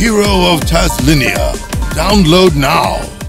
Hero of Taslinia. Download now.